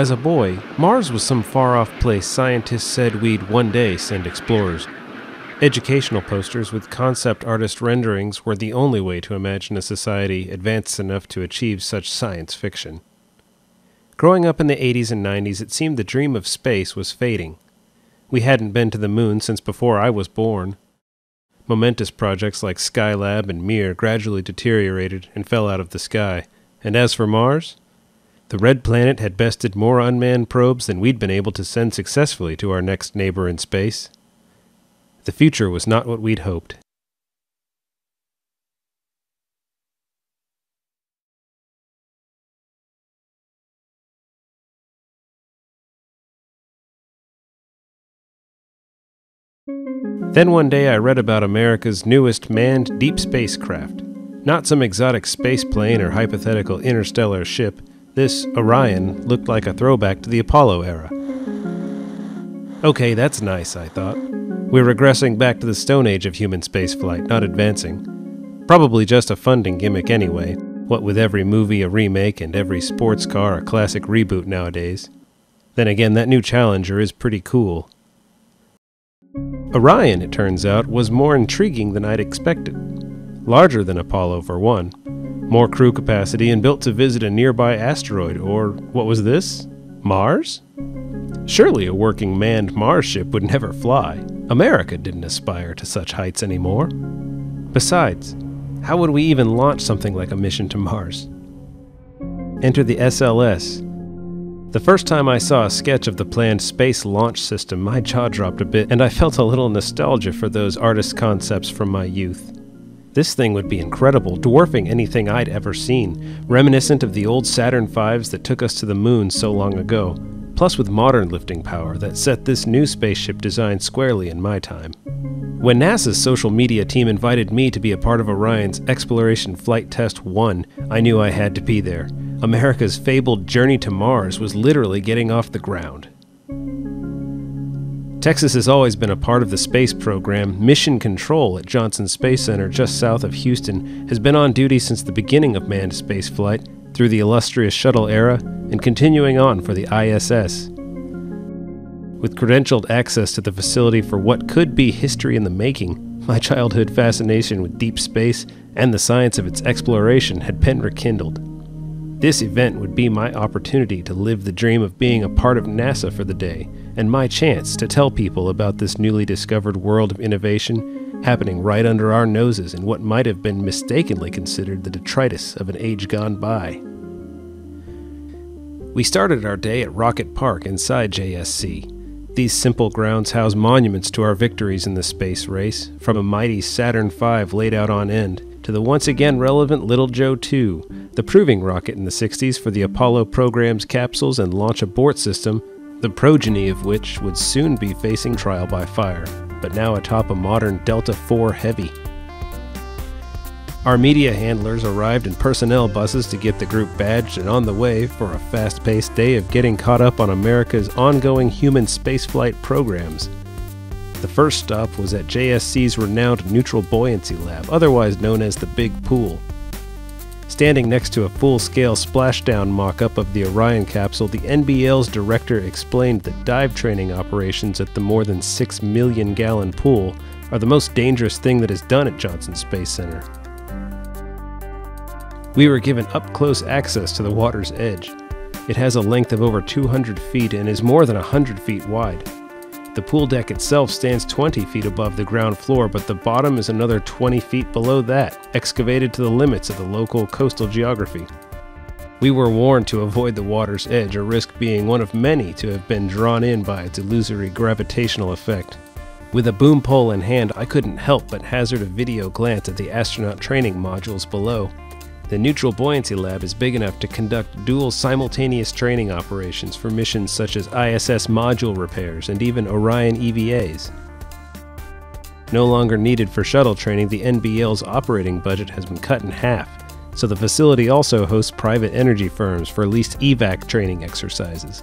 As a boy, Mars was some far off place scientists said we'd one day send explorers. Educational posters with concept artist renderings were the only way to imagine a society advanced enough to achieve such science fiction. Growing up in the 80s and 90s, it seemed the dream of space was fading. We hadn't been to the moon since before I was born. Momentous projects like Skylab and Mir gradually deteriorated and fell out of the sky. And as for Mars, the red planet had bested more unmanned probes than we'd been able to send successfully to our next neighbor in space. The future was not what we'd hoped. Then one day I read about America's newest manned deep spacecraft. Not some exotic space plane or hypothetical interstellar ship, this Orion looked like a throwback to the Apollo era. Okay, that's nice, I thought. We're regressing back to the Stone Age of human spaceflight, not advancing. Probably just a funding gimmick anyway, what with every movie a remake and every sports car a classic reboot nowadays. Then again, that new Challenger is pretty cool. Orion, it turns out, was more intriguing than I'd expected. Larger than Apollo, for one. More crew capacity and built to visit a nearby asteroid, or what was this? Mars? Surely a working manned Mars ship would never fly. America didn't aspire to such heights anymore. Besides, how would we even launch something like a mission to Mars? Enter the SLS, the first time I saw a sketch of the planned space launch system, my jaw dropped a bit, and I felt a little nostalgia for those artist concepts from my youth. This thing would be incredible, dwarfing anything I'd ever seen, reminiscent of the old Saturn V's that took us to the moon so long ago, plus with modern lifting power that set this new spaceship design squarely in my time. When NASA's social media team invited me to be a part of Orion's Exploration Flight Test 1, I knew I had to be there. America's fabled journey to Mars was literally getting off the ground. Texas has always been a part of the space program. Mission Control at Johnson Space Center, just south of Houston, has been on duty since the beginning of manned spaceflight, through the illustrious shuttle era, and continuing on for the ISS. With credentialed access to the facility for what could be history in the making, my childhood fascination with deep space and the science of its exploration had been rekindled. This event would be my opportunity to live the dream of being a part of NASA for the day, and my chance to tell people about this newly discovered world of innovation happening right under our noses in what might have been mistakenly considered the detritus of an age gone by. We started our day at Rocket Park inside JSC. These simple grounds house monuments to our victories in the space race, from a mighty Saturn V laid out on end to the once again relevant Little Joe 2, the proving rocket in the 60s for the Apollo program's capsules and launch abort system, the progeny of which would soon be facing trial by fire, but now atop a modern Delta IV Heavy. Our media handlers arrived in personnel buses to get the group badged and on the way for a fast paced day of getting caught up on America's ongoing human spaceflight programs. The first stop was at JSC's renowned Neutral Buoyancy Lab, otherwise known as the Big Pool. Standing next to a full scale splashdown mock up of the Orion capsule, the NBL's director explained that dive training operations at the more than 6 million gallon pool are the most dangerous thing that is done at Johnson Space Center. We were given up close access to the water's edge. It has a length of over 200 feet and is more than 100 feet wide. The pool deck itself stands 20 feet above the ground floor, but the bottom is another 20 feet below that, excavated to the limits of the local coastal geography. We were warned to avoid the water's edge, a risk being one of many to have been drawn in by its illusory gravitational effect. With a boom pole in hand, I couldn't help but hazard a video glance at the astronaut training modules below. The Neutral Buoyancy Lab is big enough to conduct dual simultaneous training operations for missions such as ISS module repairs and even Orion EVAs. No longer needed for shuttle training, the NBL's operating budget has been cut in half, so the facility also hosts private energy firms for leased evac training exercises.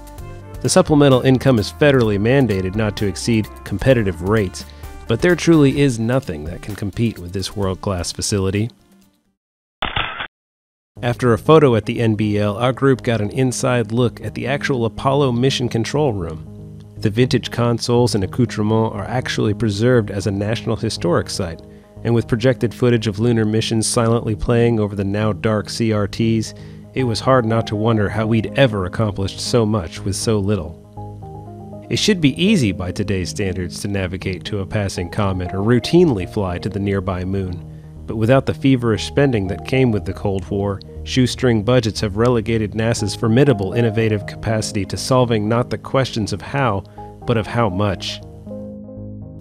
The supplemental income is federally mandated not to exceed competitive rates, but there truly is nothing that can compete with this world class facility. After a photo at the NBL, our group got an inside look at the actual Apollo mission control room. The vintage consoles and accoutrements are actually preserved as a National Historic Site, and with projected footage of lunar missions silently playing over the now dark CRTs, it was hard not to wonder how we'd ever accomplished so much with so little. It should be easy by today's standards to navigate to a passing comet or routinely fly to the nearby moon, but without the feverish spending that came with the Cold War, shoestring budgets have relegated NASA's formidable innovative capacity to solving not the questions of how, but of how much.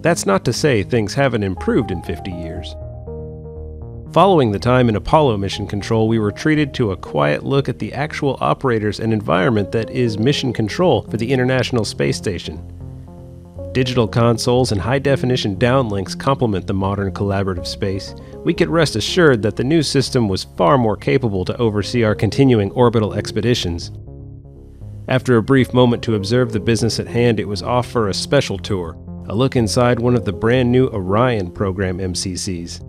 That's not to say things haven't improved in 50 years. Following the time in Apollo mission control, we were treated to a quiet look at the actual operators and environment that is mission control for the International Space Station. Digital consoles and high definition downlinks complement the modern collaborative space. We could rest assured that the new system was far more capable to oversee our continuing orbital expeditions. After a brief moment to observe the business at hand, it was off for a special tour, a look inside one of the brand new Orion program MCCs.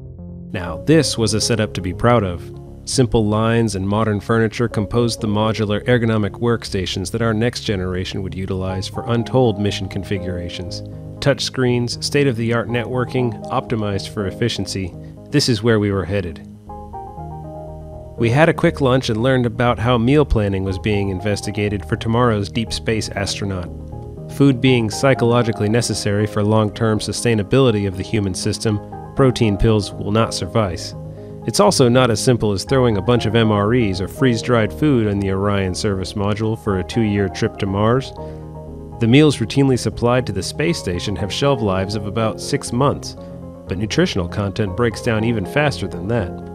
Now, this was a setup to be proud of. Simple lines and modern furniture composed the modular ergonomic workstations that our next generation would utilize for untold mission configurations. Touchscreens, state of the art networking, optimized for efficiency. This is where we were headed. We had a quick lunch and learned about how meal planning was being investigated for tomorrow's deep space astronaut. Food being psychologically necessary for long term sustainability of the human system, protein pills will not suffice. It's also not as simple as throwing a bunch of MREs or freeze dried food in the Orion service module for a two year trip to Mars. The meals routinely supplied to the space station have shelf lives of about six months, but nutritional content breaks down even faster than that.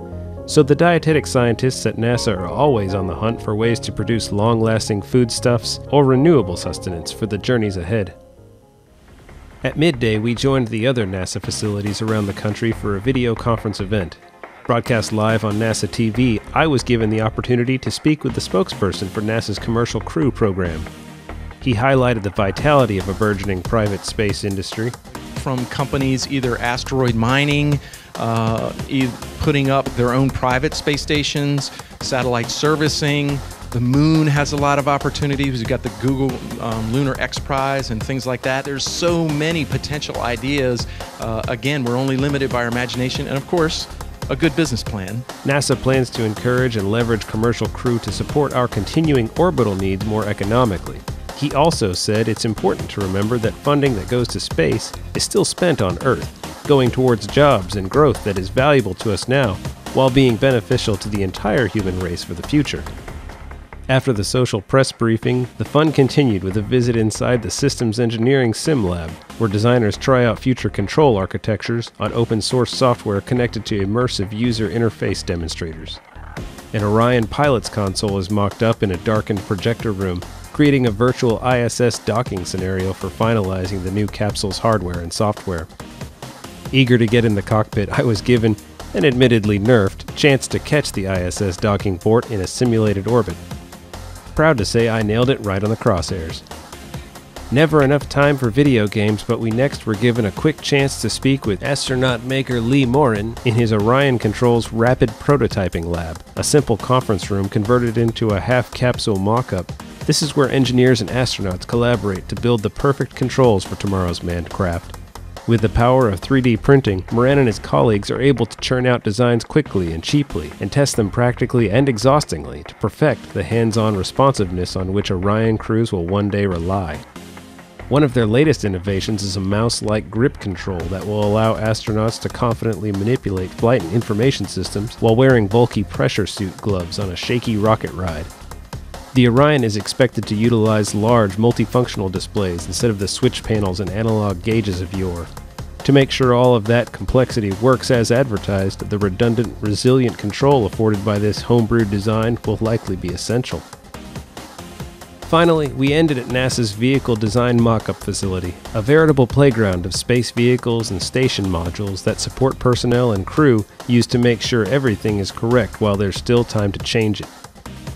So the dietetic scientists at NASA are always on the hunt for ways to produce long lasting foodstuffs or renewable sustenance for the journeys ahead. At midday, we joined the other NASA facilities around the country for a video conference event. Broadcast live on NASA TV, I was given the opportunity to speak with the spokesperson for NASA's Commercial Crew program. He highlighted the vitality of a burgeoning private space industry. From companies either asteroid mining, uh, putting up their own private space stations, satellite servicing, the moon has a lot of opportunities. We've got the Google um, Lunar X Prize and things like that. There's so many potential ideas. Uh, again, we're only limited by our imagination and, of course, a good business plan. NASA plans to encourage and leverage commercial crew to support our continuing orbital needs more economically. He also said it's important to remember that funding that goes to space is still spent on Earth, going towards jobs and growth that is valuable to us now, while being beneficial to the entire human race for the future. After the social press briefing, the fun continued with a visit inside the Systems Engineering Sim Lab, where designers try out future control architectures on open source software connected to immersive user interface demonstrators. An Orion Pilot's console is mocked up in a darkened projector room, creating a virtual ISS docking scenario for finalizing the new capsule's hardware and software. Eager to get in the cockpit, I was given, an admittedly nerfed, chance to catch the ISS docking port in a simulated orbit. Proud to say I nailed it right on the crosshairs. Never enough time for video games, but we next were given a quick chance to speak with astronaut maker Lee Morin in his Orion Controls Rapid Prototyping Lab, a simple conference room converted into a half capsule mock up. This is where engineers and astronauts collaborate to build the perfect controls for tomorrow's manned craft. With the power of 3D printing, Morin and his colleagues are able to churn out designs quickly and cheaply and test them practically and exhaustingly to perfect the hands on responsiveness on which Orion crews will one day rely. One of their latest innovations is a mouse like grip control that will allow astronauts to confidently manipulate flight and information systems while wearing bulky pressure suit gloves on a shaky rocket ride. The Orion is expected to utilize large multifunctional displays instead of the switch panels and analog gauges of yore. To make sure all of that complexity works as advertised, the redundant, resilient control afforded by this homebrewed design will likely be essential. Finally, we ended at NASA's Vehicle Design Mockup Facility, a veritable playground of space vehicles and station modules that support personnel and crew used to make sure everything is correct while there's still time to change it.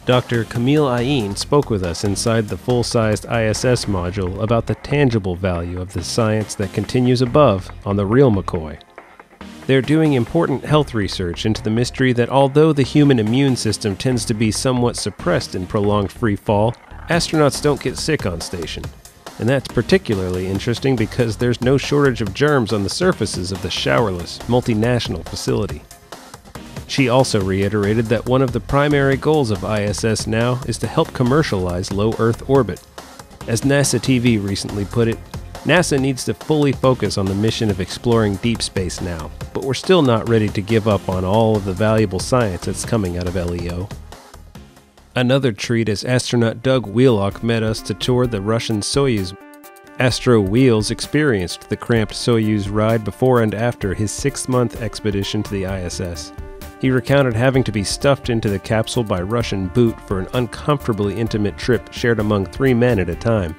Dr. Camille Alleyne spoke with us inside the full sized ISS module about the tangible value of the science that continues above on the real McCoy. They're doing important health research into the mystery that although the human immune system tends to be somewhat suppressed in prolonged free fall, astronauts don't get sick on station. And that's particularly interesting because there's no shortage of germs on the surfaces of the showerless, multinational facility. She also reiterated that one of the primary goals of ISS now is to help commercialize low Earth orbit. As NASA TV recently put it, NASA needs to fully focus on the mission of exploring deep space now, but we're still not ready to give up on all of the valuable science that's coming out of LEO. Another treat as astronaut Doug Wheelock met us to tour the Russian Soyuz. Astro Wheels experienced the cramped Soyuz ride before and after his six month expedition to the ISS. He recounted having to be stuffed into the capsule by Russian boot for an uncomfortably intimate trip shared among three men at a time.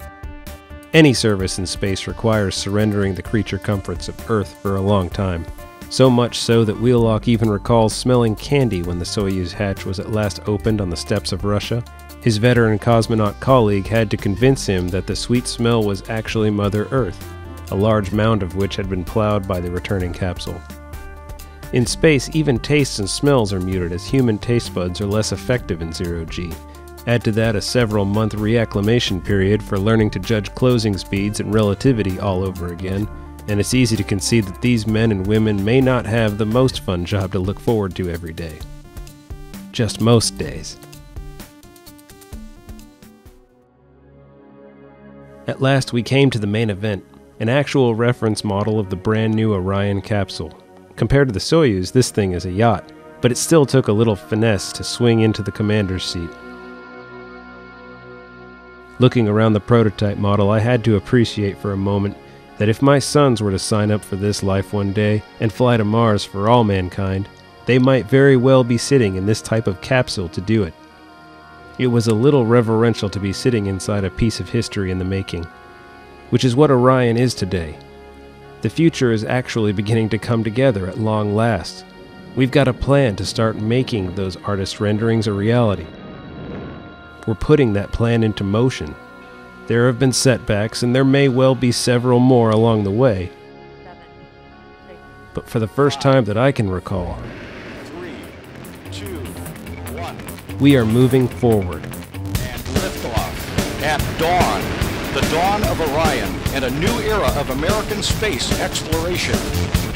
Any service in space requires surrendering the creature comforts of Earth for a long time. So much so that Wheelock even recalls smelling candy when the Soyuz hatch was at last opened on the steppes of Russia. His veteran cosmonaut colleague had to convince him that the sweet smell was actually Mother Earth, a large mound of which had been plowed by the returning capsule. In space, even tastes and smells are muted as human taste buds are less effective in zero G, Add to that a several month reacclimation period for learning to judge closing speeds and relativity all over again, and it's easy to concede that these men and women may not have the most fun job to look forward to every day. Just most days. At last, we came to the main event an actual reference model of the brand new Orion capsule. Compared to the Soyuz, this thing is a yacht, but it still took a little finesse to swing into the commander's seat. Looking around the prototype model, I had to appreciate for a moment that if my sons were to sign up for this life one day and fly to Mars for all mankind, they might very well be sitting in this type of capsule to do it. It was a little reverential to be sitting inside a piece of history in the making, which is what Orion is today. The future is actually beginning to come together at long last. We've got a plan to start making those artist renderings a reality. We're putting that plan into motion. There have been setbacks, and there may well be several more along the way. But for the first time that I can recall, we are moving forward. and liftoff. At dawn, the dawn of Orion and a new era of American space exploration.